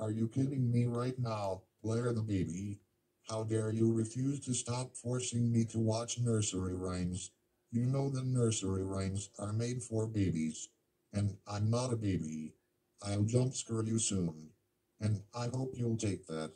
Are you kidding me right now, Blair the baby? How dare you refuse to stop forcing me to watch nursery rhymes? You know the nursery rhymes are made for babies. And I'm not a baby. I'll jump scare you soon. And I hope you'll take that.